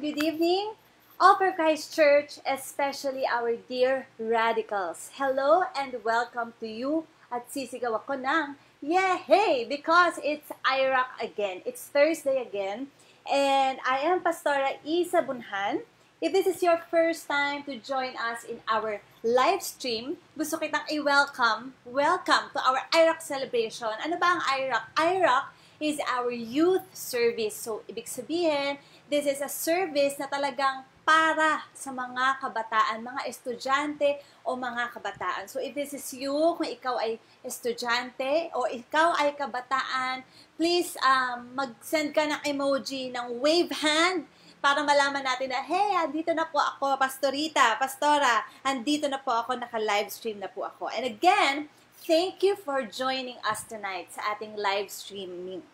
Good evening, Upper Christ Church, especially our dear radicals. Hello and welcome to you at sisigaw ako ng yeah, hey, because it's IROC again. It's Thursday again. And I am Pastora Isa Bunhan. If this is your first time to join us in our live stream, gusto kitang i-welcome, welcome to our IROC celebration. Ano ba ang IROC? IROC is our youth service. So, ibig sabihin, this is a service na talagang para sa mga kabataan, mga estudyante o mga kabataan. So if this is you, kung ikaw ay estudyante o ikaw ay kabataan, please um, mag-send ka ng emoji ng wave hand para malaman natin na, hey, andito na po ako, Pastorita, Pastora, andito na po ako, naka-live stream na po ako. And again, thank you for joining us tonight sa ating live streaming.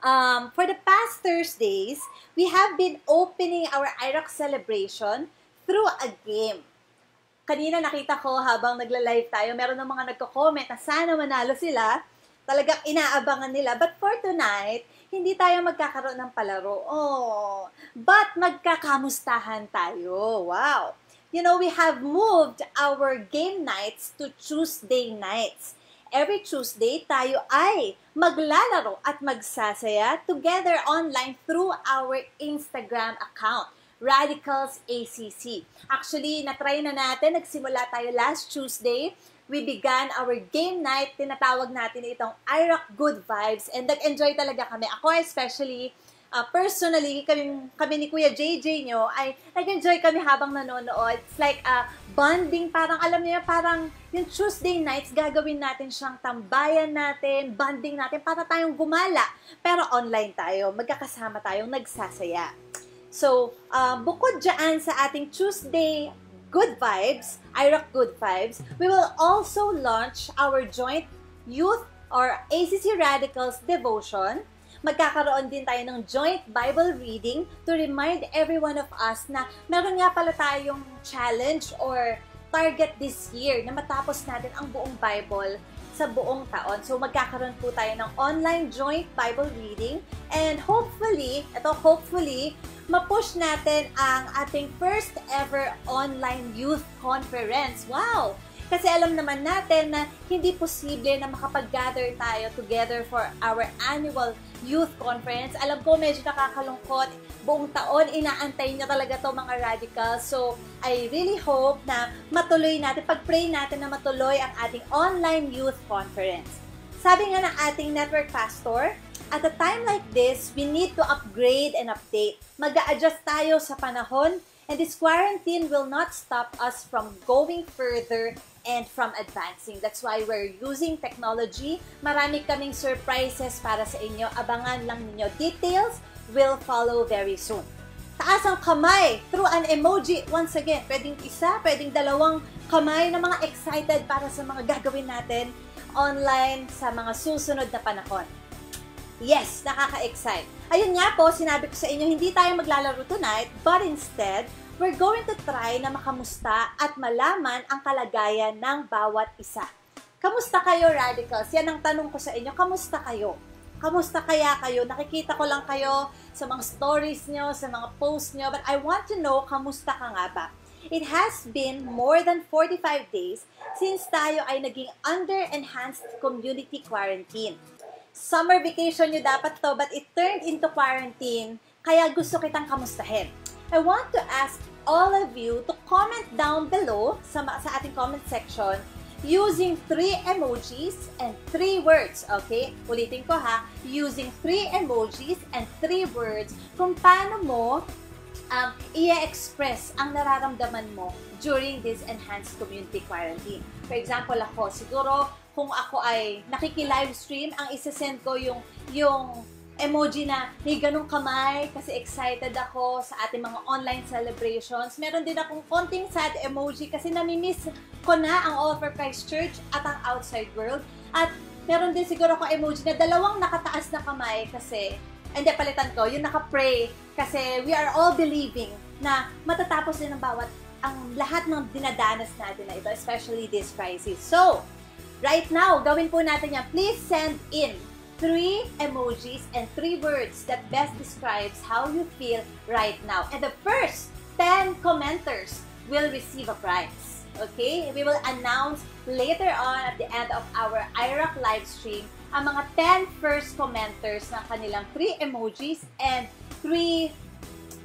Um, for the past Thursdays, we have been opening our IROC celebration through a game. Kanina nakita ko habang nagla-live tayo, meron ng mga nagko-comment na sana manalo sila. Talagang inaabangan nila. But for tonight, hindi tayo magkakaroon ng palaro. Oh, but magkakamustahan tayo. Wow! You know, we have moved our game nights to Tuesday nights every Tuesday tayo ay maglalaro at magsasaya together online through our Instagram account. Radicals ACC. Actually, na-try na natin, nagsimula tayo last Tuesday. We began our game night, tinatawag natin itong IROC Good Vibes, and nag-enjoy talaga kami. Ako especially, uh, personally, kami, kami ni Kuya JJ nyo, ay nag-enjoy kami habang nanonood. It's like a uh, bonding, parang alam niyo, parang yung Tuesday nights, gagawin natin siyang tambayan natin, bonding natin, para tayong gumala. Pero online tayo, magkakasama tayong nagsasaya. So, uh, bukod dyan sa ating Tuesday Good Vibes, IROC Good Vibes, we will also launch our joint youth or ACC Radicals Devotion magkakaroon din tayo ng joint Bible reading to remind every one of us na meron nga pala tayong challenge or target this year na matapos natin ang buong Bible sa buong taon. So magkakaroon po tayo ng online joint Bible reading and hopefully, ito hopefully, mapush natin ang ating first ever online youth conference. Wow! Kasi alam naman natin na hindi posible na makapag-gather tayo together for our annual youth conference. Alam ko medyo nakakalungkot. Buong taon, inaantay niya talaga to mga radicals. So, I really hope na matuloy natin, pag-pray natin na matuloy ang ating online youth conference. Sabi nga ng ating network pastor, at a time like this, we need to upgrade and update. Mag-a-adjust tayo sa panahon and this quarantine will not stop us from going further and from advancing. That's why we're using technology. Marami kaming surprises para sa inyo. Abangan lang ninyo. Details will follow very soon. Taas ang kamay through an emoji. Once again, pwedeng isa, pwedeng dalawang kamay na mga excited para sa mga gagawin natin online sa mga susunod na panahon. Yes, nakaka-excite. Ayun nga po, sinabi ko sa inyo, hindi tayo maglalaro tonight, but instead, we're going to try na makamusta at malaman ang kalagayan ng bawat isa. Kamusta kayo, radicals? Yan ang tanong ko sa inyo. Kamusta kayo? Kamusta kaya kayo? Nakikita ko lang kayo sa mga stories nyo, sa mga posts nyo, but I want to know, kamusta ka nga ba? It has been more than 45 days since tayo ay naging under enhanced community quarantine. Summer vacation nyo dapat to, but it turned into quarantine, kaya gusto kitang kamustahin. I want to ask all of you to comment down below sa, sa ating comment section using three emojis and three words, okay? Ulitin ko ha, using three emojis and three words kung paano mo um, i-express ang nararamdaman mo during this enhanced community quarantine. For example, ako, siguro kung ako ay nakiki-live stream, ang isa-send ko yung, yung emoji na may ganong kamay kasi excited ako sa ating mga online celebrations. Meron din akong konting sad emoji kasi nami-miss ko na ang All for Christ Church at ang outside world. At meron din siguro akong emoji na dalawang nakataas na kamay kasi hindi, palitan ko, yung naka-pray kasi we are all believing na matatapos din ang bawat ang lahat ng dinadanas natin na ito, especially this crisis. So, right now, gawin po natin yan. Please send in three emojis and three words that best describes how you feel right now. And the first 10 commenters will receive a prize. Okay? We will announce later on at the end of our IROC live stream ang mga 10 first commenters ng kanilang three emojis and three,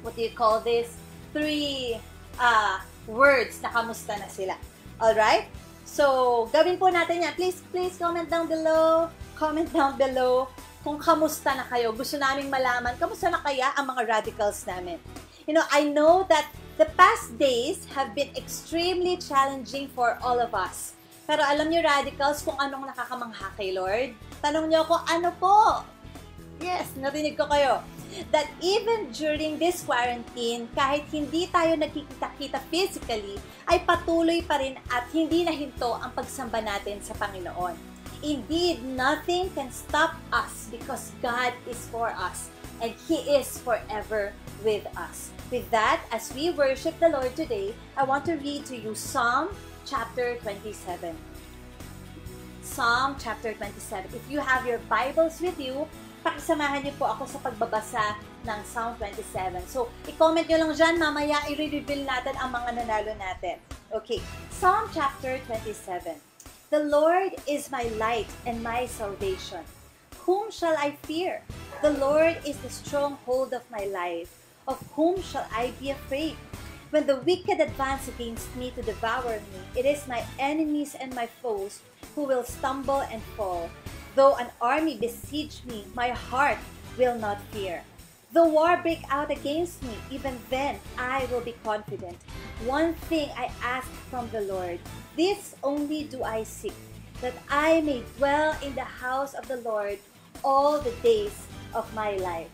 what do you call this? Three uh, words na kamusta na sila. Alright? So, gawin po natin yan. Please, please comment down below comment down below kung kamusta na kayo. Gusto naming malaman, kamusta na kaya ang mga radicals namin. You know, I know that the past days have been extremely challenging for all of us. Pero alam niyo, radicals, kung anong nakakamangha kay Lord? Tanong niyo ako, ano po? Yes, narinig ko kayo. That even during this quarantine, kahit hindi tayo nagkikita-kita physically, ay patuloy pa rin at hindi nahinto ang pagsamba natin sa Panginoon. Indeed, nothing can stop us because God is for us and He is forever with us. With that, as we worship the Lord today, I want to read to you Psalm chapter 27. Psalm chapter 27. If you have your Bibles with you, pakisamahan niyo po ako sa pagbabasa ng Psalm 27. So, i-comment niyo lang dyan, mamaya i-reveal natin ang mga nanalo natin. Okay, Psalm chapter 27. The Lord is my light and my salvation. Whom shall I fear? The Lord is the stronghold of my life. Of whom shall I be afraid? When the wicked advance against me to devour me, it is my enemies and my foes who will stumble and fall. Though an army besiege me, my heart will not fear. Though war break out against me, even then I will be confident. One thing I ask from the Lord, this only do I seek, that I may dwell in the house of the Lord all the days of my life,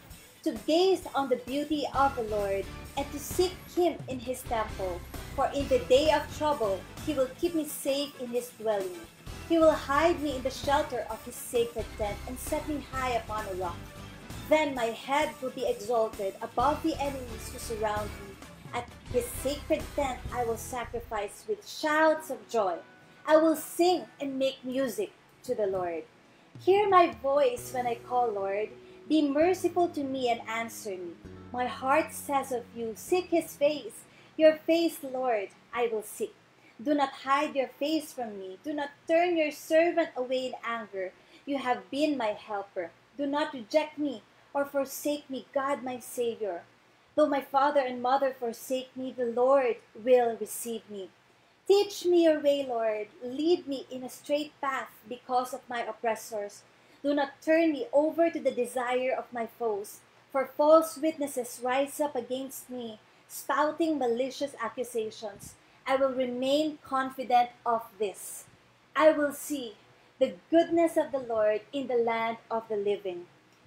to gaze on the beauty of the Lord and to seek him in his temple. For in the day of trouble, he will keep me safe in his dwelling. He will hide me in the shelter of his sacred tent and set me high upon a rock. Then my head will be exalted above the enemies who surround me. At his sacred tent I will sacrifice with shouts of joy. I will sing and make music to the Lord. Hear my voice when I call, Lord. Be merciful to me and answer me. My heart says of you, Seek his face. Your face, Lord, I will seek. Do not hide your face from me. Do not turn your servant away in anger. You have been my helper. Do not reject me or forsake me, God my Savior. Though my father and mother forsake me, the Lord will receive me. Teach me your way, Lord. Lead me in a straight path because of my oppressors. Do not turn me over to the desire of my foes, for false witnesses rise up against me, spouting malicious accusations. I will remain confident of this. I will see the goodness of the Lord in the land of the living.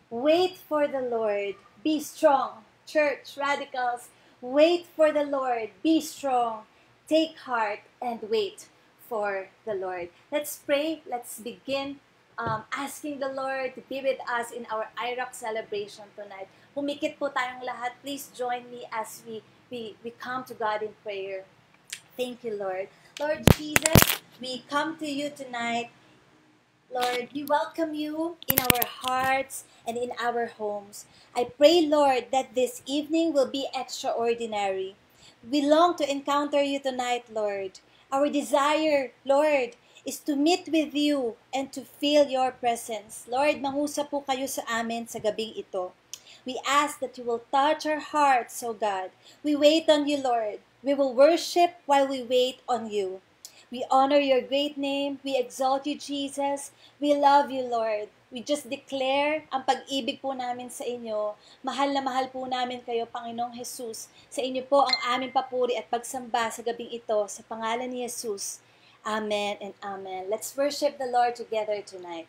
Wait for the Lord. Be strong church radicals, wait for the Lord, be strong, take heart, and wait for the Lord. Let's pray. Let's begin um, asking the Lord to be with us in our IROC celebration tonight. Humikit po tayong lahat. Please join me as we, we, we come to God in prayer. Thank you, Lord. Lord Jesus, we come to you tonight Lord, we welcome you in our hearts and in our homes. I pray, Lord, that this evening will be extraordinary. We long to encounter you tonight, Lord. Our desire, Lord, is to meet with you and to feel your presence. Lord, mangusa po kayo sa amin sa gabing ito. We ask that you will touch our hearts, O God. We wait on you, Lord. We will worship while we wait on you. We honor your great name. We exalt you, Jesus. We love you, Lord. We just declare ang pag-ibig po namin sa inyo. Mahal na mahal po namin kayo, Panginoong Jesus. Sa inyo po ang aming papuri at pagsamba sa gabing ito sa pangalan ni Jesus. Amen and amen. Let's worship the Lord together tonight.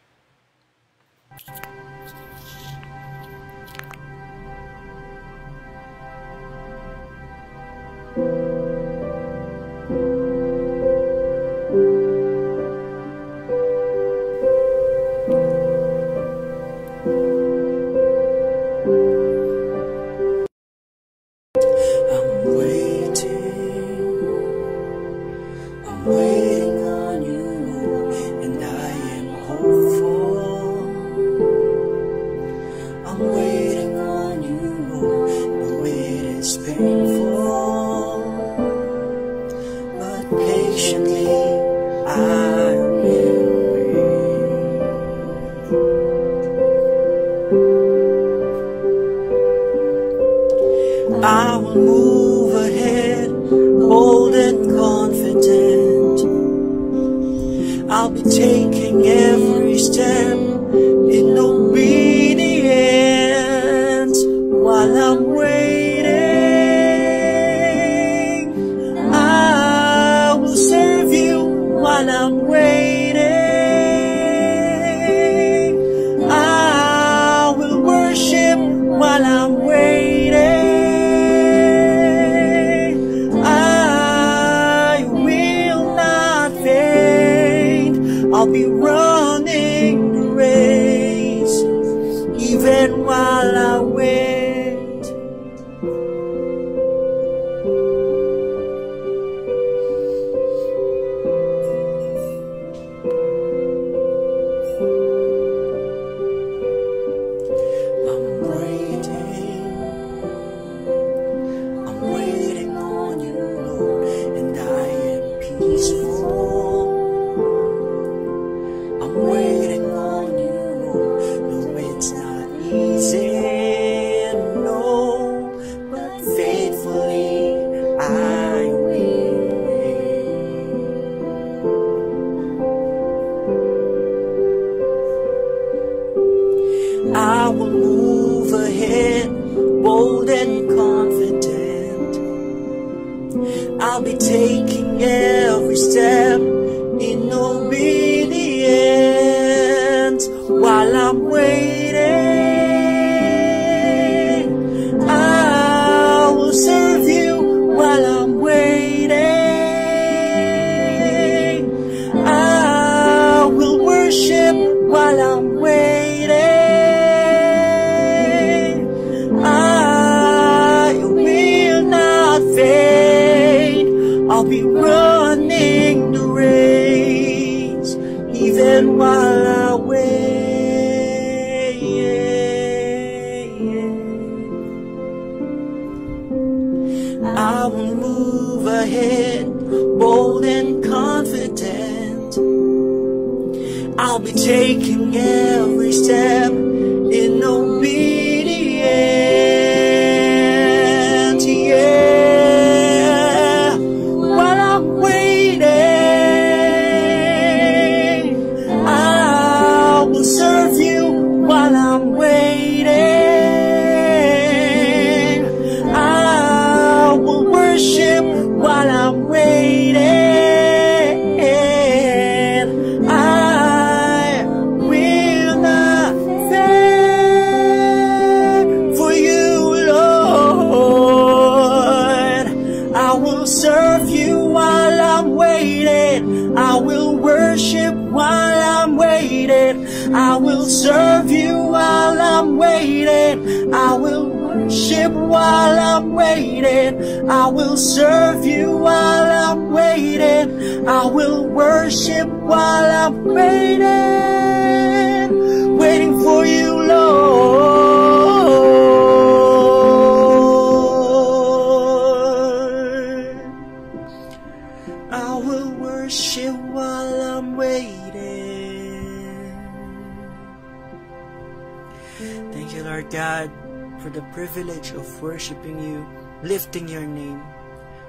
Privilege of worshiping you, lifting your name.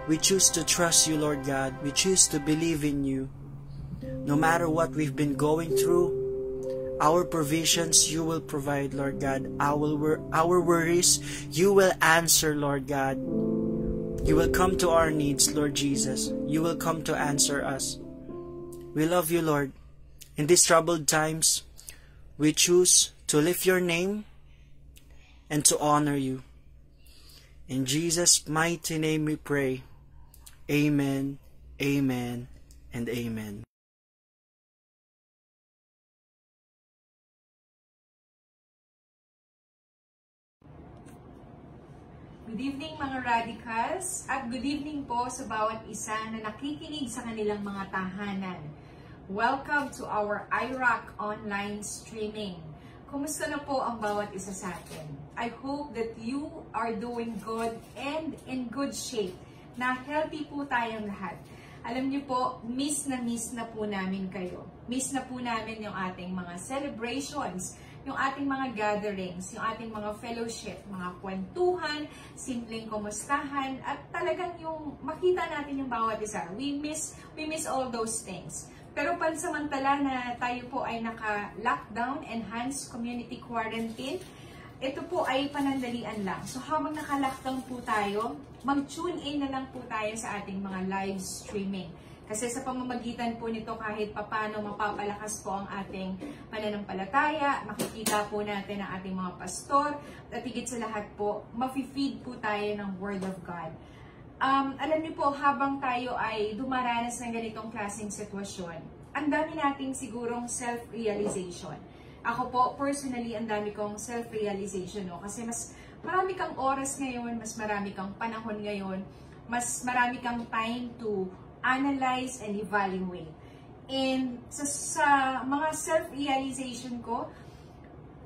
We choose to trust you, Lord God. We choose to believe in you. No matter what we've been going through, our provisions you will provide, Lord God. Our, our worries you will answer, Lord God. You will come to our needs, Lord Jesus. You will come to answer us. We love you, Lord. In these troubled times, we choose to lift your name and to honor you. In Jesus' mighty name we pray. Amen, amen, and amen. Good evening mga radicals at good evening po sa bawat isa na nakikinig sa kanilang mga tahanan. Welcome to our IROC online streaming. Kumusta na po ang bawat isa sa atin? I hope that you are doing good and in good shape. Na healthy po tayong lahat. Alam niyo po, miss na miss na po namin kayo. Miss na po namin yung ating mga celebrations yung ating mga gatherings, yung ating mga fellowship, mga kwentuhan, simpleng kumustahan, at talagang yung makita natin yung bawat isa. We miss, we miss all those things. Pero pansamantala na tayo po ay naka-lockdown, enhanced community quarantine, ito po ay panandalian lang. So habang naka-lockdown po tayo, mag-tune in na lang po tayo sa ating mga live streaming. Kasi sa pamamagitan po nito kahit papano mapapalakas po ang ating pananampalataya, makikita po natin ang ating mga pastor, at higit sa lahat po, mafe-feed po tayo ng Word of God. Um, alam niyo po, habang tayo ay dumaranas ng ganitong klaseng sitwasyon, ang dami nating sigurong self-realization. Ako po, personally, ang dami kong self-realization, no? Kasi mas marami kang oras ngayon, mas marami kang panahon ngayon, mas marami kang time to analyze and evaluate. And sa, sa mga self-realization ko,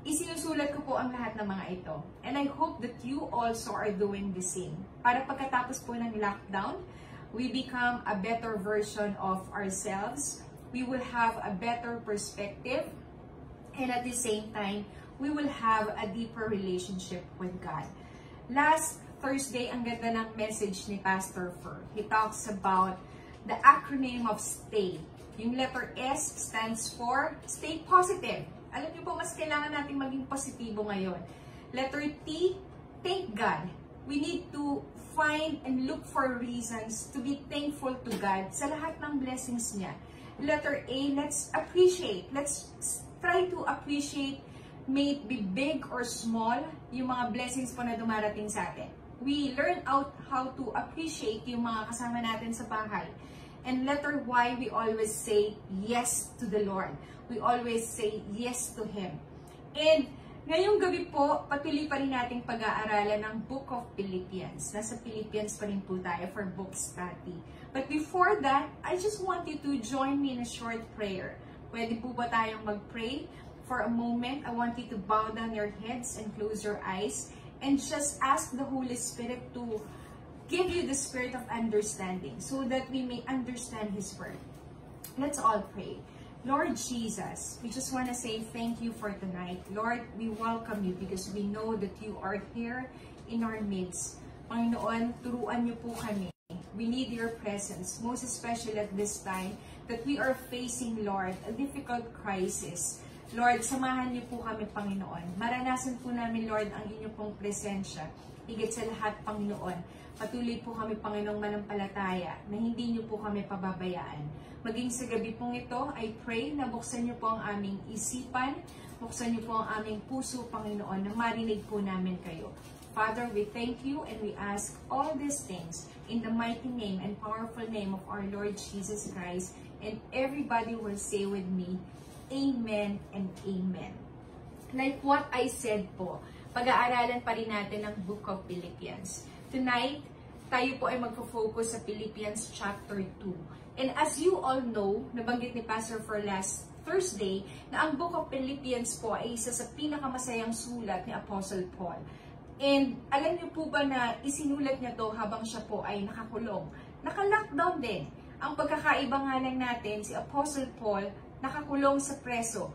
isinusulat ko po ang lahat ng mga ito. And I hope that you also are doing the same. Para pagkatapos po ng lockdown, we become a better version of ourselves. We will have a better perspective. And at the same time, we will have a deeper relationship with God. Last Thursday, ang ganda ng message ni Pastor Fur. He talks about the acronym of STAY. Yung letter S stands for Stay Positive. Alam niyo po, mas kailangan natin maging positibo ngayon. Letter T, Thank God. We need to find and look for reasons to be thankful to God sa lahat ng blessings niya. Letter A, let's appreciate. Let's try to appreciate, may it be big or small, yung mga blessings po na dumarating sa atin. We learn out how to appreciate yung mga kasama natin sa bahay And letter Y, we always say yes to the Lord. We always say yes to Him. And ngayong gabi po, patuloy pa rin nating pag-aaralan ng Book of Philippians. Nasa Philippians pa rin po tayo for book study. But before that, I just want you to join me in a short prayer. Pwede po ba tayong mag-pray? For a moment, I want you to bow down your heads and close your eyes and just ask the Holy Spirit to give you the spirit of understanding so that we may understand His Word. Let's all pray. Lord Jesus, we just want to say thank you for tonight. Lord, we welcome you because we know that you are here in our midst. Panginoon, turuan niyo po kami. We need your presence, most especially at this time that we are facing, Lord, a difficult crisis. Lord, samahan niyo po kami, Panginoon. Maranasan po namin, Lord, ang inyong pong presensya. Higit sa lahat, Panginoon Patuloy po kami, Panginoong manampalataya, na hindi niyo po kami pababayaan. Maging sa gabi pong ito, I pray na buksan niyo po ang aming isipan, buksan niyo po ang aming puso, Panginoon, na marinig po namin kayo. Father, we thank you and we ask all these things in the mighty name and powerful name of our Lord Jesus Christ. And everybody will say with me, Amen and Amen. Like what I said po, pag-aaralan pa rin natin ang Book of Philippians. Tonight, tayo po ay magfo-focus sa Philippians chapter 2. And as you all know, nabanggit ni Pastor for last Thursday, na ang Book of Philippians po ay isa sa pinakamasayang sulat ni Apostle Paul. And alam niyo po ba na isinulat niya to habang siya po ay nakakulong? Naka-lockdown din. Ang pagkakaiba nga lang natin, si Apostle Paul nakakulong sa preso.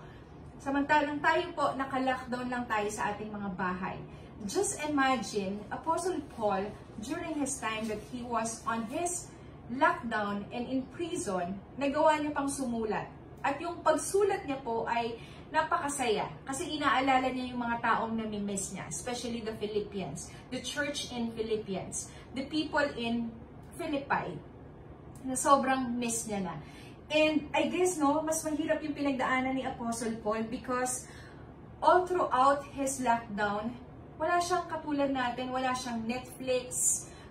Samantalang tayo po, naka-lockdown lang tayo sa ating mga bahay. Just imagine, Apostle Paul, during his time that he was on his lockdown and in prison, nagawa niya pang sumulat. At yung pagsulat niya po ay napakasaya kasi inaalala niya yung mga taong namimiss niya, especially the Philippians, the church in Philippians, the people in Philippi, na sobrang miss niya na. And I guess, no, mas mahirap yung pinagdaanan ni Apostle Paul because all throughout his lockdown, wala siyang katulad natin, wala siyang Netflix,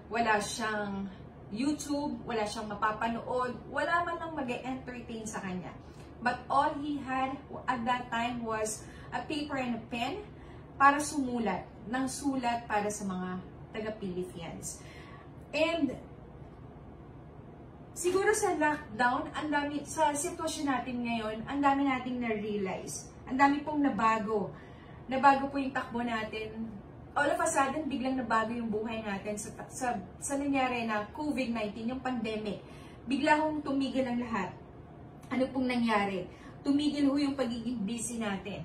wala siyang YouTube, wala siyang mapapanood, wala man lang mag entertain sa kanya. But all he had at that time was a paper and a pen para sumulat, ng sulat para sa mga taga-Philippines. And siguro sa lockdown, ang dami, sa sitwasyon natin ngayon, ang dami nating na-realize. Ang dami pong nabago nabago po yung takbo natin. All of a sudden, biglang nabago yung buhay natin sa, sa, sa nangyari na COVID-19, yung pandemic. Bigla hong tumigil ang lahat. Ano pong nangyari? Tumigil ho yung pagiging busy natin.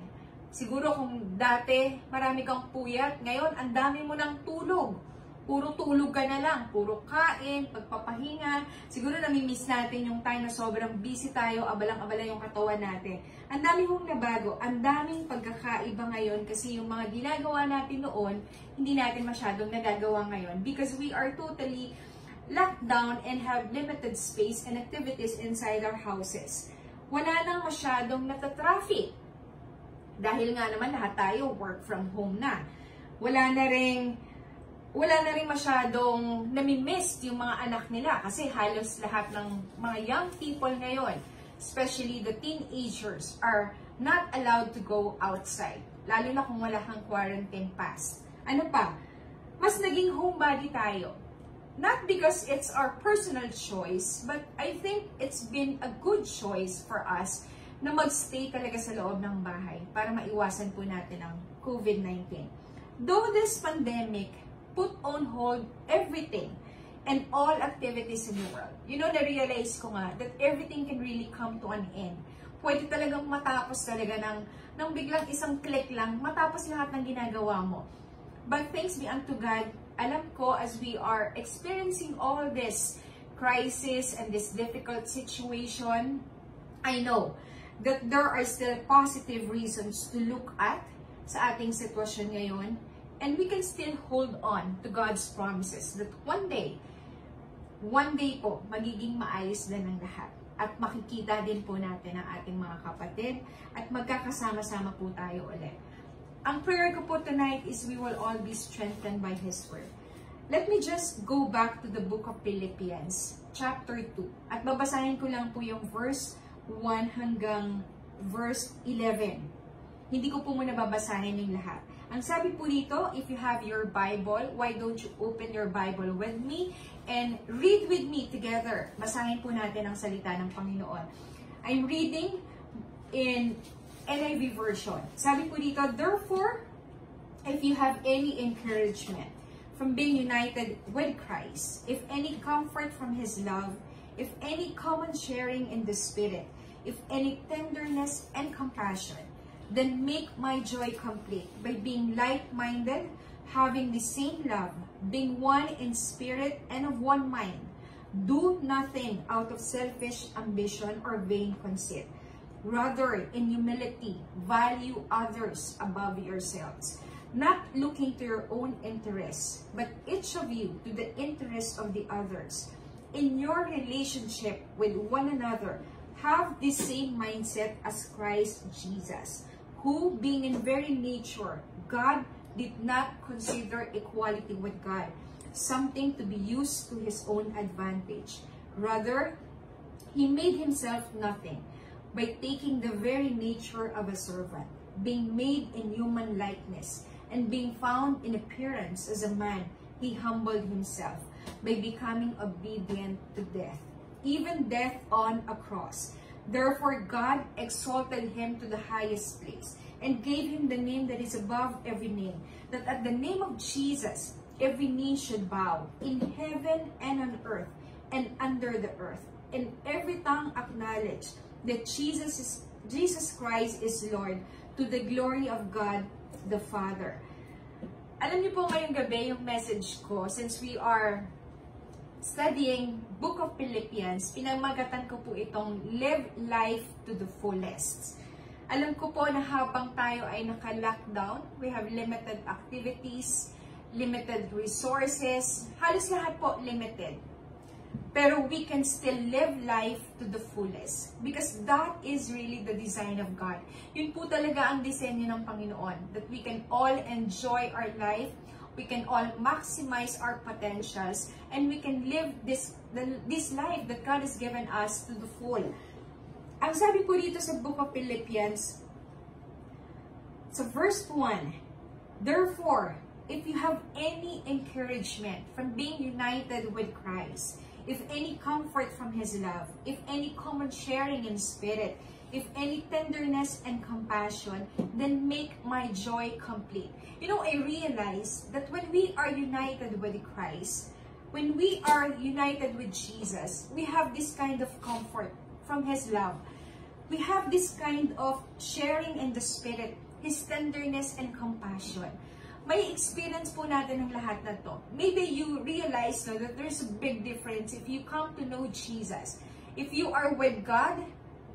Siguro kung dati marami kang puyat, ngayon ang dami mo ng tulog. Puro tulog ka na lang, puro kain, pagpapahinga. Siguro namimiss natin yung time na sobrang busy tayo, abalang-abala yung katawan natin. Ang dami hong nabago, ang daming pagkakaiba ngayon kasi yung mga ginagawa natin noon, hindi natin masyadong nagagawa ngayon because we are totally locked down and have limited space and activities inside our houses. Wala nang masyadong natatraffic. Dahil nga naman lahat tayo work from home na. Wala na ring wala na rin masyadong namimiss yung mga anak nila kasi halos lahat ng mga young people ngayon, especially the teenagers, are not allowed to go outside. Lalo na kung wala kang quarantine pass. Ano pa? Mas naging homebody tayo. Not because it's our personal choice, but I think it's been a good choice for us na magstay talaga sa loob ng bahay para maiwasan po natin ang COVID-19. Though this pandemic put on hold everything and all activities in the world. You know, na-realize ko nga that everything can really come to an end. Pwede talagang matapos talaga ng, ng biglang isang click lang, matapos lahat ng ginagawa mo. But thanks be unto God, alam ko as we are experiencing all this crisis and this difficult situation, I know that there are still positive reasons to look at sa ating sitwasyon ngayon And we can still hold on to God's promises that one day, one day po, magiging maayos din ang lahat. At makikita din po natin ang ating mga kapatid at magkakasama-sama po tayo ulit. Ang prayer ko po tonight is we will all be strengthened by His Word. Let me just go back to the book of Philippians, chapter 2. At babasahin ko lang po yung verse 1 hanggang verse 11. Hindi ko po muna babasahin yung lahat. Ang sabi po dito, if you have your Bible, why don't you open your Bible with me and read with me together. Basahin po natin ang salita ng Panginoon. I'm reading in NIV version. Sabi po dito, Therefore, if you have any encouragement from being united with Christ, if any comfort from His love, if any common sharing in the Spirit, if any tenderness and compassion, then make my joy complete by being like-minded, having the same love, being one in spirit and of one mind. Do nothing out of selfish ambition or vain conceit. Rather, in humility, value others above yourselves, not looking to your own interests, but each of you to the interest of the others. In your relationship with one another, have the same mindset as Christ Jesus who, being in very nature, God did not consider equality with God something to be used to his own advantage. Rather, he made himself nothing by taking the very nature of a servant, being made in human likeness, and being found in appearance as a man, he humbled himself by becoming obedient to death, even death on a cross. Therefore, God exalted him to the highest place and gave him the name that is above every name, that at the name of Jesus, every knee should bow in heaven and on earth and under the earth, and every tongue acknowledge that Jesus is Jesus Christ is Lord to the glory of God the Father. Alam niyo po ngayong gabi yung message ko since we are studying Book of Philippians, pinamagatan ko po itong Live Life to the Fullest. Alam ko po na habang tayo ay naka-lockdown, we have limited activities, limited resources, halos lahat po limited. Pero we can still live life to the fullest. Because that is really the design of God. Yun po talaga ang disenyo ng Panginoon. That we can all enjoy our life we can all maximize our potentials, and we can live this, the, this life that God has given us to the full. Ang sabi po dito sa Book of Philippians, sa verse 1, Therefore, if you have any encouragement from being united with Christ, if any comfort from His love, if any common sharing in spirit, if any tenderness and compassion, then make my joy complete. You know, I realize that when we are united with Christ, when we are united with Jesus, we have this kind of comfort from His love. We have this kind of sharing in the Spirit His tenderness and compassion. May experience po natin ng lahat na to. Maybe you realize no, that there's a big difference if you come to know Jesus. If you are with God,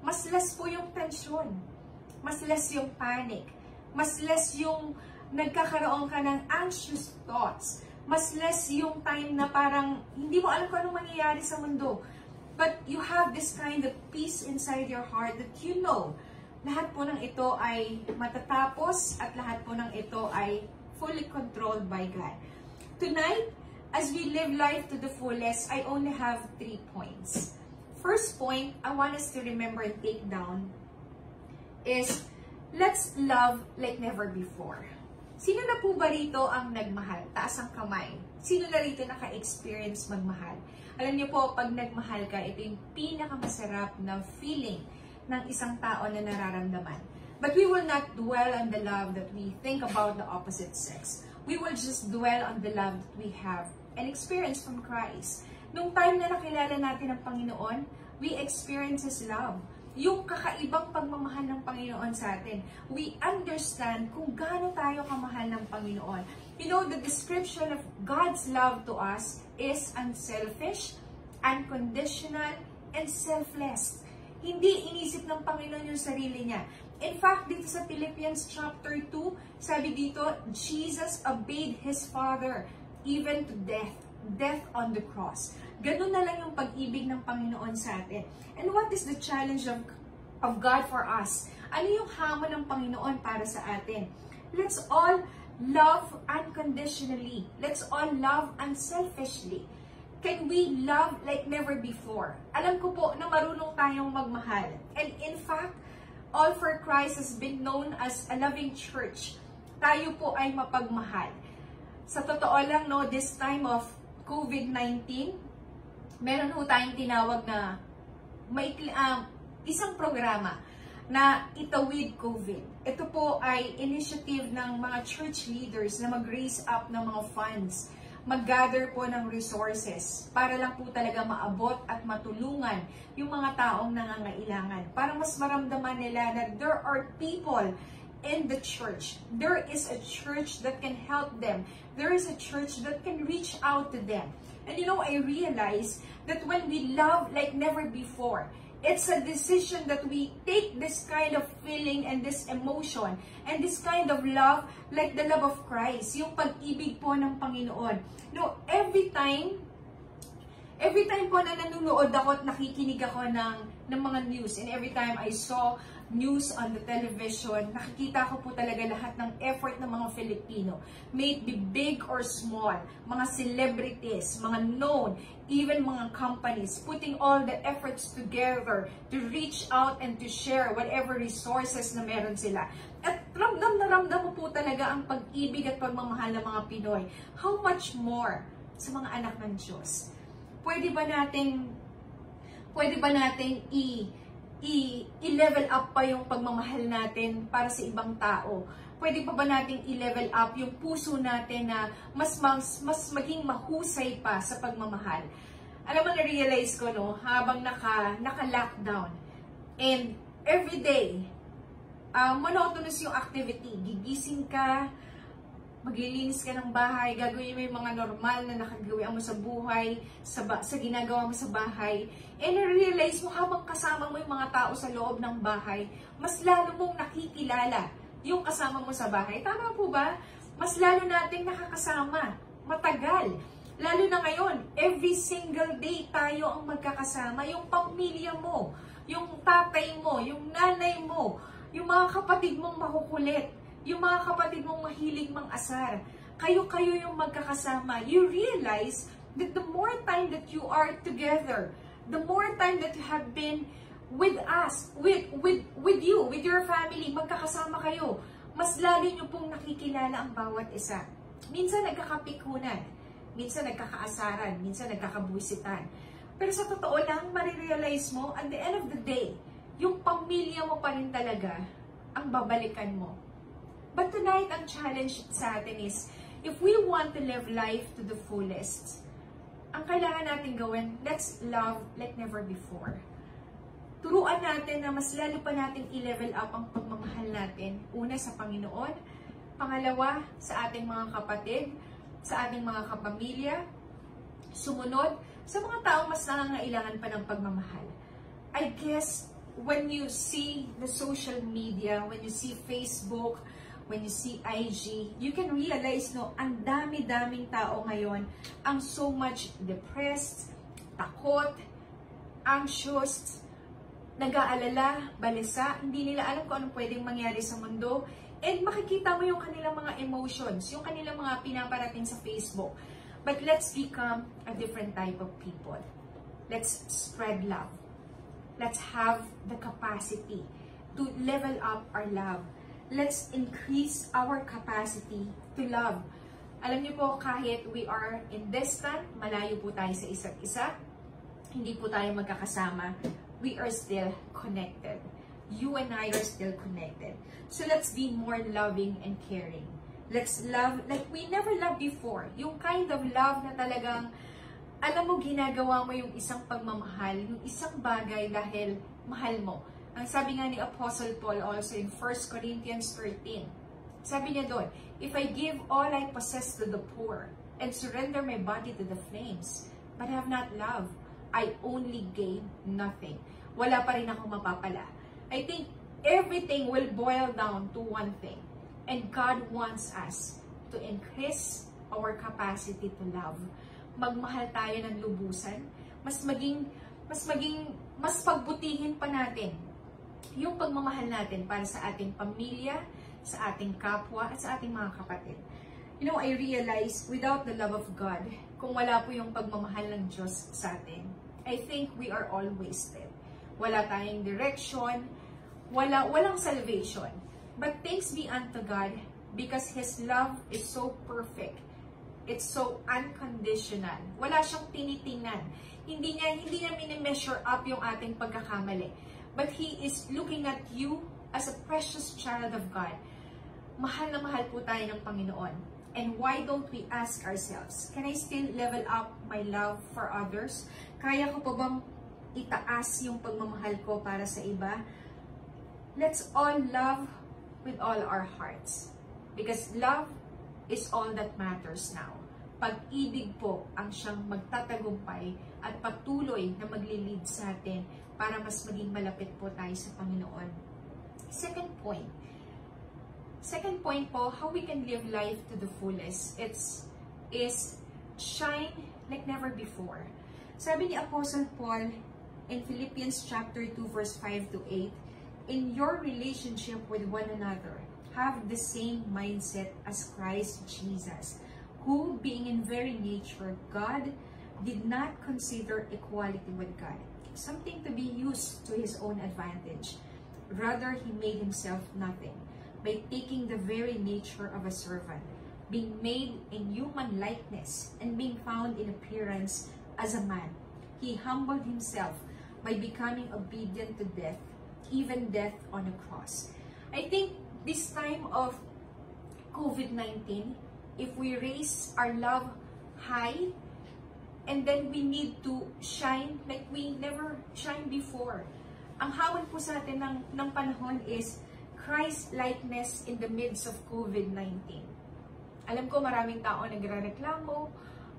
mas less po yung tension. Mas less yung panic. Mas less yung nagkakaroon ka ng anxious thoughts. Mas less yung time na parang hindi mo alam kung anong mangyayari sa mundo. But you have this kind of peace inside your heart that you know lahat po ng ito ay matatapos at lahat po ng ito ay fully controlled by God. Tonight, as we live life to the fullest, I only have three points. First point I want us to remember and take down is let's love like never before. Sino na po ba rito ang nagmahal? Taas ang kamay. Sino na rito naka-experience magmahal? Alam niyo po, pag nagmahal ka, ito yung pinakamasarap na feeling ng isang tao na nararamdaman. But we will not dwell on the love that we think about the opposite sex. We will just dwell on the love that we have and experience from Christ. Nung time na nakilala natin ang Panginoon, we experience His love. Yung kakaibang pagmamahal ng Panginoon sa atin. We understand kung gaano tayo kamahal ng Panginoon. You know, the description of God's love to us is unselfish, unconditional, and selfless. Hindi inisip ng Panginoon yung sarili niya. In fact, dito sa Philippians chapter 2, sabi dito, Jesus obeyed His Father even to death. Death on the cross. Ganun na lang yung pag-ibig ng Panginoon sa atin. And what is the challenge of, of God for us? Ano yung hamon ng Panginoon para sa atin? Let's all love unconditionally. Let's all love unselfishly. Can we love like never before? Alam ko po na marunong tayong magmahal. And in fact, All for Christ has been known as a loving church. Tayo po ay mapagmahal. Sa totoo lang, no, this time of COVID-19, meron po tayong tinawag na may, uh, isang programa na Itawid COVID. Ito po ay initiative ng mga church leaders na mag-raise up ng mga funds, mag-gather po ng resources para lang po talaga maabot at matulungan yung mga taong nangangailangan. Para mas maramdaman nila na there are people in the church. There is a church that can help them. There is a church that can reach out to them. And you know, I realize that when we love like never before, it's a decision that we take this kind of feeling and this emotion and this kind of love like the love of Christ, yung pag-ibig po ng Panginoon. No, every time, every time po na nanonood ako at nakikinig ako ng, ng mga news and every time I saw news on the television, nakikita ko po talaga lahat ng effort ng mga Filipino. May it be big or small, mga celebrities, mga known, even mga companies, putting all the efforts together to reach out and to share whatever resources na meron sila. At ramdam na ramdam mo po talaga ang pag-ibig at pagmamahal ng mga Pinoy. How much more sa mga anak ng Diyos? Pwede ba nating pwede ba nating i i-level up pa yung pagmamahal natin para sa ibang tao? Pwede pa ba nating i-level up yung puso natin na mas, mas, mas maging mahusay pa sa pagmamahal? Alam mo, na-realize ko, no, habang naka, naka-lockdown, and every day, uh, monotonous yung activity. Gigising ka, maglilinis ka ng bahay, gagawin mo yung mga normal na nakagawian mo sa buhay, sa, sa ginagawa mo sa bahay. And na-realize mo habang kasama mo yung mga tao sa loob ng bahay, mas lalo mong nakikilala yung kasama mo sa bahay. Tama po ba? Mas lalo nating nakakasama. Matagal. Lalo na ngayon, every single day tayo ang magkakasama. Yung pamilya mo, yung tatay mo, yung nanay mo, yung mga kapatid mong makukulit yung mga kapatid mong mahilig mang asar, kayo-kayo yung magkakasama, you realize that the more time that you are together, the more time that you have been with us, with, with, with you, with your family, magkakasama kayo, mas lalo nyo pong nakikilala ang bawat isa. Minsan nagkakapikunan, minsan nagkakaasaran, minsan nagkakabuisitan. Pero sa totoo lang, marirealize mo, at the end of the day, yung pamilya mo pa rin talaga ang babalikan mo But tonight, ang challenge sa atin is, if we want to live life to the fullest, ang kailangan natin gawin, let's love like never before. turuan natin na mas lalo pa natin i-level up ang pagmamahal natin. Una sa Panginoon, pangalawa sa ating mga kapatid, sa ating mga kapamilya, sumunod sa mga taong mas nangangailangan pa ng pagmamahal. I guess when you see the social media, when you see Facebook, when you see IG, you can realize no, ang dami-daming tao ngayon ang so much depressed, takot, anxious, nag-aalala, balisa, hindi nila alam kung anong pwedeng mangyari sa mundo. And makikita mo yung kanilang mga emotions, yung kanilang mga pinaparating sa Facebook. But let's become a different type of people. Let's spread love. Let's have the capacity to level up our love. Let's increase our capacity to love. Alam niyo po, kahit we are in distant, malayo po tayo sa isa't isa, hindi po tayo magkakasama, we are still connected. You and I are still connected. So let's be more loving and caring. Let's love like we never loved before. Yung kind of love na talagang, alam mo, ginagawa mo yung isang pagmamahal, yung isang bagay dahil mahal mo. Ang sabi nga ni Apostle Paul also in 1 Corinthians 13, sabi niya doon, If I give all I possess to the poor and surrender my body to the flames, but have not love, I only gain nothing. Wala pa rin ako mapapala. I think everything will boil down to one thing. And God wants us to increase our capacity to love. Magmahal tayo ng lubusan. Mas maging, mas maging, mas pagbutihin pa natin yung pagmamahal natin para sa ating pamilya, sa ating kapwa, at sa ating mga kapatid. You know, I realize without the love of God, kung wala po yung pagmamahal ng Diyos sa atin, I think we are all wasted. Wala tayong direction, wala, walang salvation. But thanks be unto God because His love is so perfect. It's so unconditional. Wala siyang tinitingnan. Hindi niya, hindi niya mini-measure up yung ating pagkakamali. But He is looking at you as a precious child of God. Mahal na mahal po tayo ng Panginoon. And why don't we ask ourselves, can I still level up my love for others? Kaya ko pa bang itaas yung pagmamahal ko para sa iba? Let's all love with all our hearts. Because love is all that matters now. Pag-ibig po ang siyang magtatagumpay at patuloy na maglilid sa atin para mas maging malapit po tayo sa Panginoon. Second point. Second point po, how we can live life to the fullest. It's is shine like never before. Sabi ni Apostle Paul in Philippians chapter 2 verse 5 to 8, in your relationship with one another, have the same mindset as Christ Jesus, who being in very nature God, did not consider equality with God something to be used to his own advantage. Rather, he made himself nothing by taking the very nature of a servant, being made in human likeness, and being found in appearance as a man. He humbled himself by becoming obedient to death, even death on a cross. I think this time of COVID-19, if we raise our love high, and then we need to shine like we never shine before. Ang hamon po sa atin ng, ng panahon is Christ-likeness in the midst of COVID-19. Alam ko maraming tao nagre-reklamo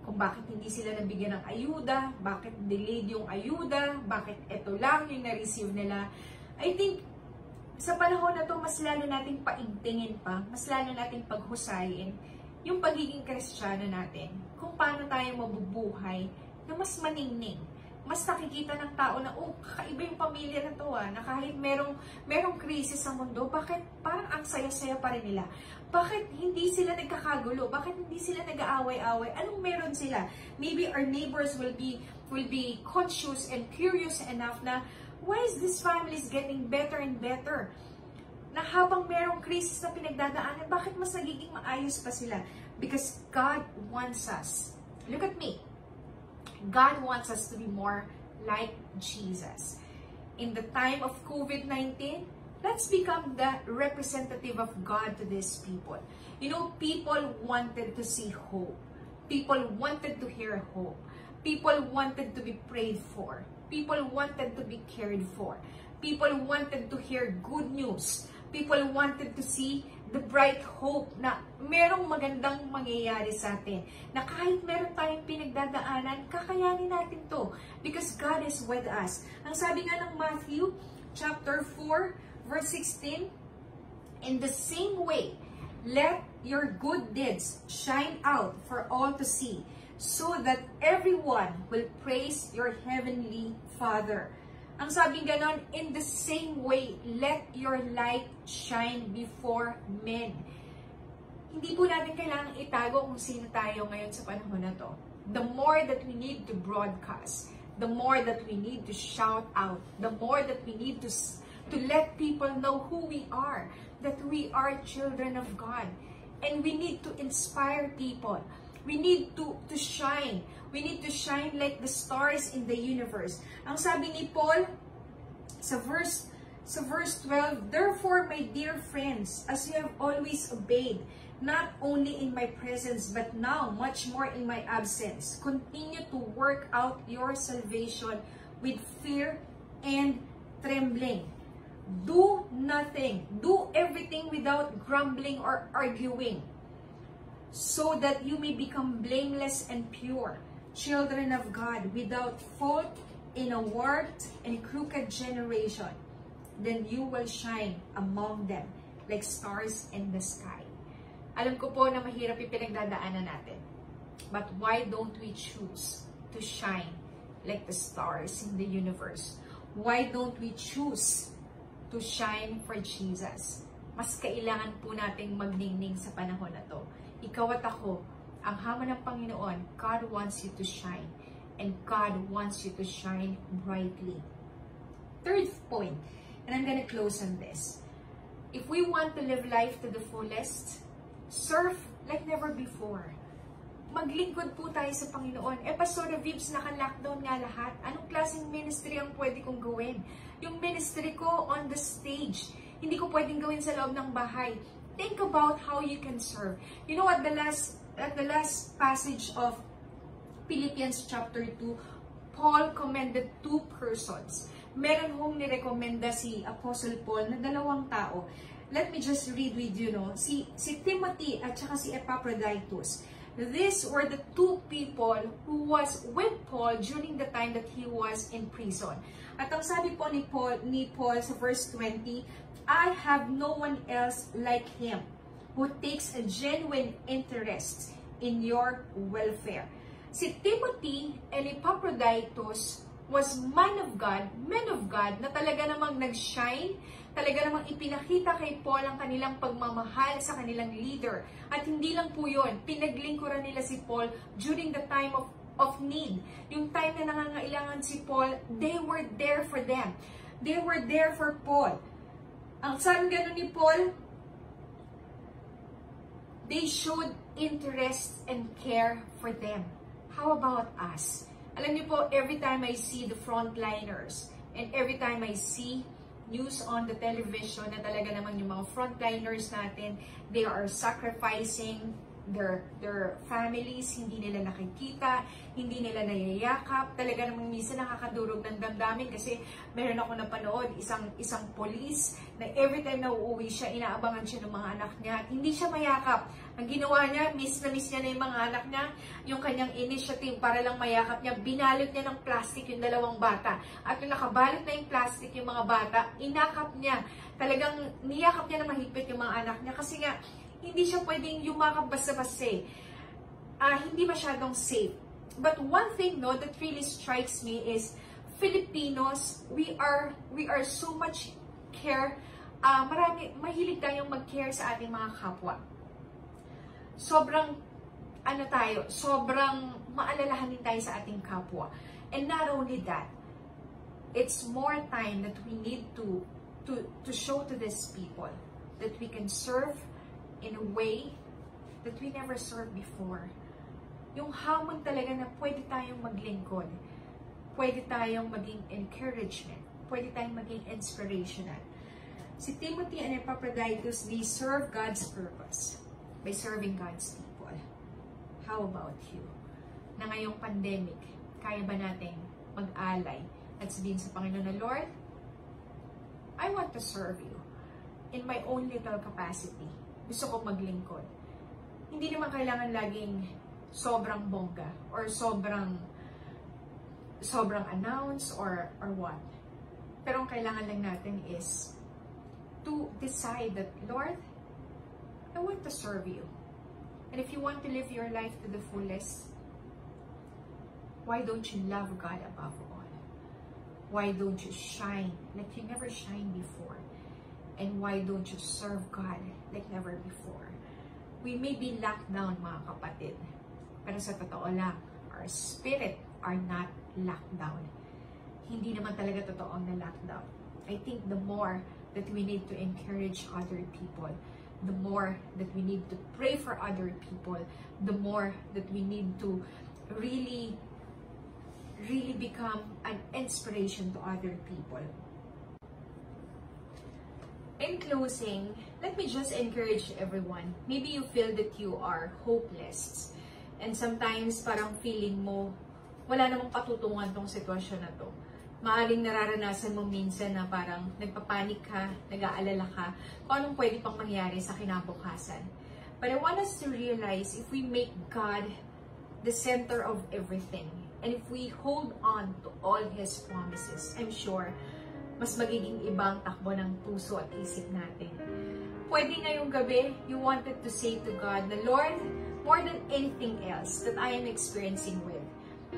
kung bakit hindi sila nabigyan ng ayuda, bakit delayed yung ayuda, bakit ito lang yung na-receive nila. I think sa panahon na to, mas lalo nating paigtingin pa, mas lalo nating paghusayin yung pagiging kristyano natin. Kung paano tayo mabubuhay na mas maningning. Mas nakikita ng tao na, oh, kakaiba yung pamilya na to ah, na kahit merong, merong krisis sa mundo, bakit parang ang saya-saya pa rin nila? Bakit hindi sila nagkakagulo? Bakit hindi sila nag-aaway-away? Anong meron sila? Maybe our neighbors will be will be conscious and curious enough na why is this family is getting better and better? Na habang merong krisis na pinagdadaanan, bakit mas nagiging maayos pa sila? Because God wants us. Look at me. God wants us to be more like Jesus. In the time of COVID-19, let's become the representative of God to these people. You know, people wanted to see hope. People wanted to hear hope. People wanted to be prayed for. People wanted to be cared for. People wanted to hear good news. People wanted to see the bright hope na merong magandang mangyayari sa atin. Na kahit meron tayong pinagdadaanan, kakayanin natin to. Because God is with us. Ang sabi nga ng Matthew chapter 4, verse 16, In the same way, let your good deeds shine out for all to see, so that everyone will praise your heavenly Father. Ang sabi ganon, in the same way, let your light shine before men. Hindi po natin kailangang itago kung sino tayo ngayon sa panahon na to. The more that we need to broadcast, the more that we need to shout out, the more that we need to, to let people know who we are, that we are children of God. And we need to inspire people. We need to, to shine. We need to shine like the stars in the universe. Ang sabi ni Paul sa verse sa verse 12, Therefore, my dear friends, as you have always obeyed, not only in my presence, but now much more in my absence, continue to work out your salvation with fear and trembling. Do nothing. Do everything without grumbling or arguing, so that you may become blameless and pure, children of God, without fault in a warped and crooked generation. Then you will shine among them like stars in the sky. Alam ko po na mahirap yung pinagdadaanan natin. But why don't we choose to shine like the stars in the universe? Why don't we choose to shine for Jesus? Mas kailangan po nating magningning sa panahon na to. Ikaw at ako, ang hamon ng Panginoon, God wants you to shine. And God wants you to shine brightly. Third point, and I'm gonna close on this. If we want to live life to the fullest, serve like never before. Maglingkod po tayo sa Panginoon. Eh, Pastor Vibs, naka-lockdown nga lahat. Anong klaseng ministry ang pwede kong gawin? Yung ministry ko on the stage. Hindi ko pwedeng gawin sa loob ng bahay. Think about how you can serve. You know what, the last, at the last passage of Philippians chapter 2, Paul commended two persons. Meron hong nirekomenda si Apostle Paul na dalawang tao. Let me just read with you, no? Si, si Timothy at saka si Epaphroditus. These were the two people who was with Paul during the time that he was in prison. At ang sabi po ni Paul, ni Paul sa verse 20, I have no one else like him who takes a genuine interest in your welfare. Si Timothy Epaphroditus was man of God, men of God, na talaga namang nag-shine, talaga namang ipinakita kay Paul ang kanilang pagmamahal sa kanilang leader. At hindi lang po yun, pinaglingkuran nila si Paul during the time of, of need. Yung time na nangangailangan si Paul, they were there for them. They were there for Paul. Ang sabi ganun ni Paul, they showed interest and care for them. How about us? Alam niyo po, every time I see the frontliners and every time I see news on the television na talaga naman yung mga frontliners natin, they are sacrificing their their families, hindi nila nakikita, hindi nila nayayakap. Talaga namang minsan nakakadurog ng damdamin kasi meron ako napanood isang isang police na every time na uuwi siya, inaabangan siya ng mga anak niya. Hindi siya mayakap. Ang ginawa niya, miss na miss niya na yung mga anak niya, yung kanyang initiative para lang mayakap niya, binalot niya ng plastic yung dalawang bata. At yung nakabalot na yung plastic yung mga bata, inakap niya. Talagang niyakap niya na mahigpit yung mga anak niya kasi nga, hindi siya pwedeng yumakap basta-basta eh. Uh, hindi masyadong safe. But one thing no that really strikes me is Filipinos, we are we are so much care uh, marami mahilig tayong mag-care sa ating mga kapwa. Sobrang ano tayo, sobrang maalalahanin tayo sa ating kapwa. And not only that, it's more time that we need to to to show to these people that we can serve in a way that we never served before. Yung hamon talaga na pwede tayong maglingkod, pwede tayong maging encouragement, pwede tayong maging inspirational. Si Timothy and Epaphroditus, they serve God's purpose by serving God's people. How about you? Na ngayong pandemic, kaya ba nating mag-alay At sabihin sa Panginoon na, Lord, I want to serve you in my own little capacity. Gusto ko maglingkod. Hindi naman kailangan laging sobrang bongga or sobrang sobrang announce or or what. Pero ang kailangan lang natin is to decide that, Lord, I want to serve you. And if you want to live your life to the fullest, why don't you love God above all? Why don't you shine like you never shined before? And why don't you serve God like never before? We may be locked down, mga kapatid. Pero sa totoo lang, our spirit are not locked down. Hindi naman talaga totoo na lockdown. I think the more that we need to encourage other people, the more that we need to pray for other people, the more that we need to really, really become an inspiration to other people. In closing, let me just encourage everyone. Maybe you feel that you are hopeless. And sometimes parang feeling mo, wala namang patutungan tong sitwasyon na to. Maaring nararanasan mo minsan na parang nagpapanik ka, nag-aalala ka, kung anong pwede pang mangyari sa kinabukasan. But I want us to realize if we make God the center of everything, and if we hold on to all His promises, I'm sure mas magiging ibang takbo ng puso at isip natin. Pwede ngayong gabi, you wanted to say to God na, Lord, more than anything else that I am experiencing with,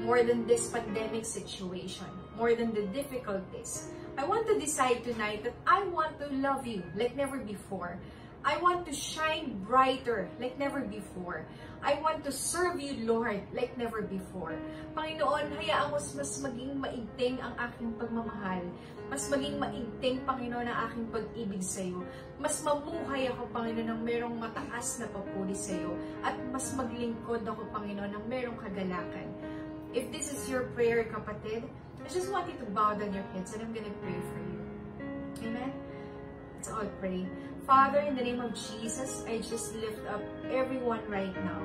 more than this pandemic situation, more than the difficulties, I want to decide tonight that I want to love you like never before. I want to shine brighter like never before. I want to serve you, Lord, like never before. Panginoon, hayaan mo mas maging maigting ang aking pagmamahal. Mas maging maigting, Panginoon, ang aking pag-ibig sa iyo. Mas mamuhay ako, Panginoon, ng merong mataas na papuri sa iyo. At mas maglingkod ako, Panginoon, ng merong kagalakan. If this is your prayer, kapatid, I just want you to bow down your heads and I'm gonna pray for you. Amen? Let's all pray. Father, in the name of Jesus, I just lift up everyone right now.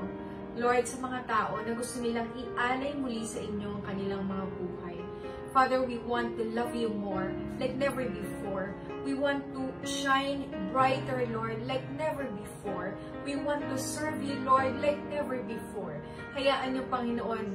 Lord, sa mga tao na gusto nilang ialay muli sa inyo ang kanilang mga buhay. Father, we want to love you more like never before. We want to shine brighter, Lord, like never before. We want to serve you, Lord, like never before. Hayaan niyo, Panginoon,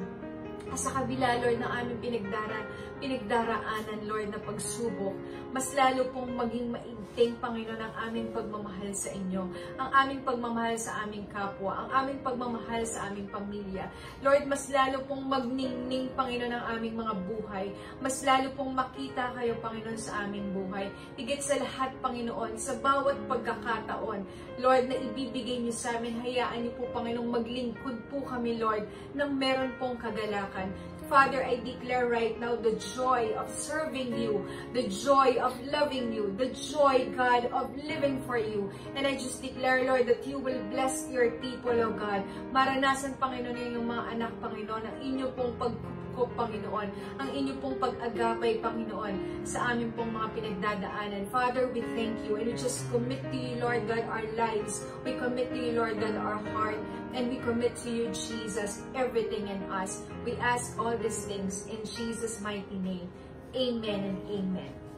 sa kabila, Lord, na aming pinagdara, pinagdaraanan, Lord, na pagsubok, mas lalo pong maging maigting, Panginoon, ang aming pagmamahal sa inyo, ang aming pagmamahal sa aming kapwa, ang aming pagmamahal sa aming pamilya. Lord, mas lalo pong magningning, Panginoon, ang aming mga buhay. Mas lalo pong makita kayo, Panginoon, sa aming buhay. Higit sa lahat, Panginoon, sa bawat pagkakataon, Lord, na ibibigay niyo sa amin, hayaan niyo po, Panginoon, maglingkod po kami, Lord, ng meron pong kagalakan. Father, I declare right now the joy of serving you, the joy of loving you, the joy, God, of living for you. And I just declare, Lord, that you will bless your people, O God. Maranasan, Panginoon, yung mga anak, Panginoon, ang inyo pong pag ko, Panginoon, ang inyo pong pag-agapay, Panginoon, sa amin pong mga pinagdadaanan. Father, we thank you and we just commit to you, Lord God, our lives. We commit to you, Lord God, our heart. And we commit to you, Jesus, everything in us. We ask all these things in Jesus' mighty name. Amen and amen.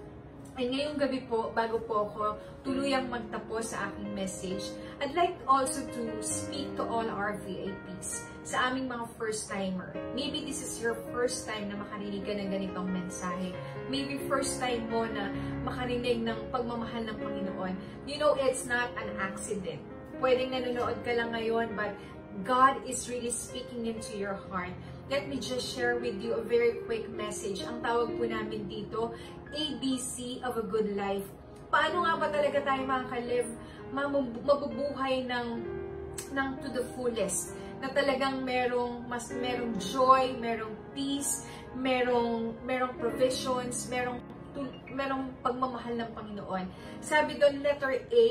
Ay ngayong gabi po, bago po ako tuluyang magtapos sa aking message, I'd like also to speak to all our VIPs sa aming mga first-timer. Maybe this is your first time na makarinig ka ng ganitong mensahe. Maybe first time mo na makarinig ng pagmamahal ng Panginoon. You know, it's not an accident. Pwedeng nanonood ka lang ngayon, but God is really speaking into your heart. Let me just share with you a very quick message. Ang tawag po namin dito, ABC of a good life. Paano nga ba talaga tayo makakalive, mabubuhay ng, ng to the fullest? Na talagang merong, mas merong joy, merong peace, merong, merong provisions, merong, merong pagmamahal ng Panginoon. Sabi doon, letter A,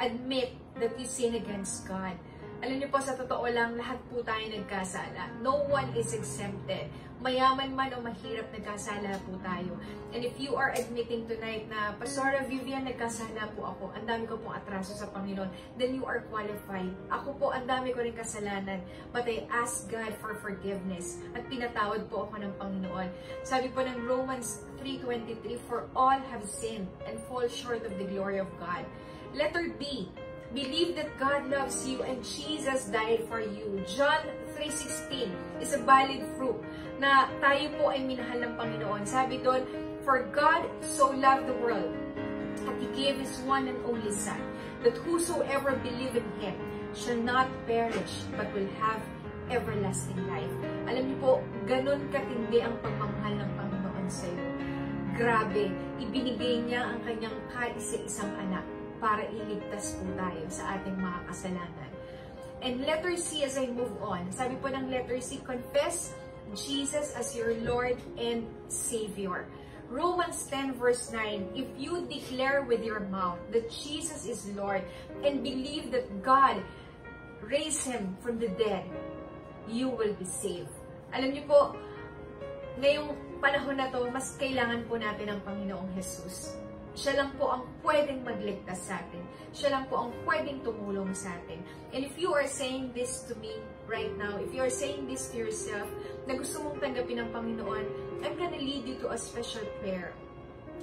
admit that you sin against God. Alam niyo po, sa totoo lang, lahat po tayo nagkasala. No one is exempted. Mayaman man o mahirap, nagkasala po tayo. And if you are admitting tonight na, Pastora Vivian, nagkasala po ako, ang dami ko pong atraso sa Panginoon, then you are qualified. Ako po, ang dami ko rin kasalanan, but I ask God for forgiveness. At pinatawad po ako ng Panginoon. Sabi po ng Romans 3.23, For all have sinned and fall short of the glory of God. Letter B, Believe that God loves you and Jesus died for you. John 3.16 is a valid proof na tayo po ay minahal ng Panginoon. Sabi doon, For God so loved the world that He gave His one and only Son, that whosoever believe in Him shall not perish but will have everlasting life. Alam niyo po, ganun katindi ang pagmamahal ng Panginoon sa iyo. Grabe, ibinigay niya ang kanyang kaisa-isang anak para iligtas po tayo sa ating mga kasalanan. And letter C as I move on, sabi po ng letter C, confess Jesus as your Lord and Savior. Romans 10 verse 9, if you declare with your mouth that Jesus is Lord and believe that God raised Him from the dead, you will be saved. Alam niyo po, ngayong panahon na to, mas kailangan po natin ang Panginoong Jesus. Siya lang po ang pwedeng magligtas sa atin. Siya lang po ang pwedeng tumulong sa atin. And if you are saying this to me right now, if you are saying this to yourself, na gusto mong tanggapin ng Panginoon, I'm gonna lead you to a special prayer.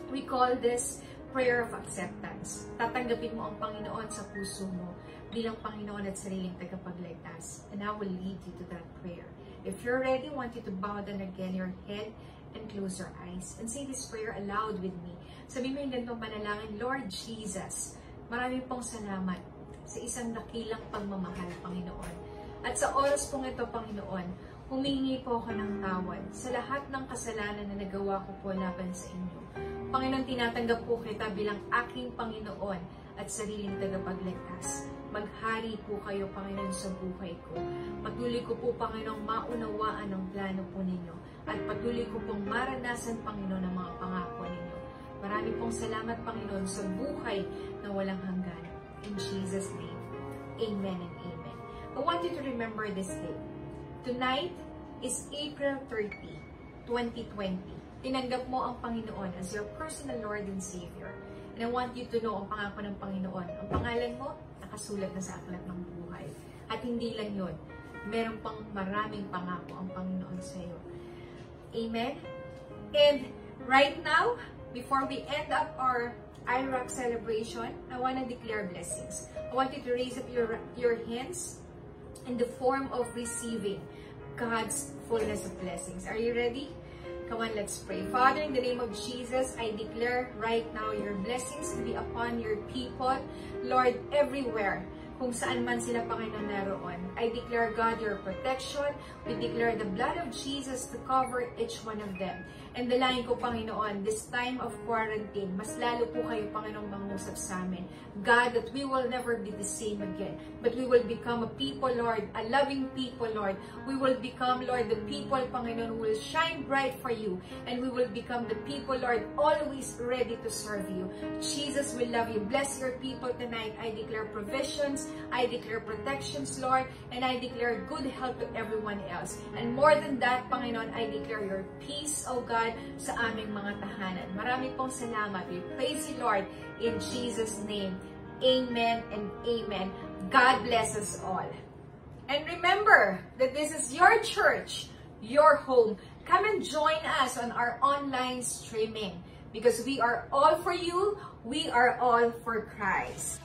We call this prayer of acceptance. Tatanggapin mo ang Panginoon sa puso mo bilang Panginoon at sariling tagapagligtas. And I will lead you to that prayer. If you're ready, I want you to bow down again your head and close your eyes and say this prayer aloud with me. Sabi mo yung ganitong panalangin, Lord Jesus, marami pong salamat sa isang dakilang pagmamahal, Panginoon. At sa oras pong ito, Panginoon, humingi po ako ng tawad sa lahat ng kasalanan na nagawa ko po laban sa inyo. Panginoon, tinatanggap po kita bilang aking Panginoon at sariling tagapagligtas. Maghari po kayo, Panginoon, sa buhay ko. Patuloy ko po, Panginoon, maunawaan ang plano po ninyo. At patuloy ko pong maranasan, Panginoon, ang mga pangako ninyo. Marami pong salamat, Panginoon, sa buhay na walang hanggan. In Jesus' name, Amen and Amen. I want you to remember this day. Tonight is April 30, 2020. Tinanggap mo ang Panginoon as your personal Lord and Savior. And I want you to know ang pangako ng Panginoon. Ang pangalan mo, nakasulat na sa aklat ng buhay. At hindi lang yun. Meron pang maraming pangako ang Panginoon sa iyo. Amen? And right now, before we end up our IROC celebration, I want to declare blessings. I want you to raise up your, your hands in the form of receiving God's fullness of blessings. Are you ready? Come on, let's pray. Father, in the name of Jesus, I declare right now your blessings to be upon your people, Lord, everywhere kung saan man sila, Panginoon, naroon. I declare, God, your protection. We declare the blood of Jesus to cover each one of them. And dalangin ko, Panginoon, this time of quarantine, mas lalo po kayo, Panginoong, mangusap sa amin. God, that we will never be the same again. But we will become a people, Lord, a loving people, Lord. We will become, Lord, the people, Panginoon, who will shine bright for you. And we will become the people, Lord, always ready to serve you. Jesus will love you. Bless your people tonight. I declare provisions. I declare protections, Lord. And I declare good health to everyone else. And more than that, Panginoon, I declare your peace, O God, sa aming mga tahanan. Marami pong salamat. We praise you, Lord, in Jesus' name. Amen and amen. God bless us all. And remember that this is your church, your home. Come and join us on our online streaming because we are all for you. We are all for Christ.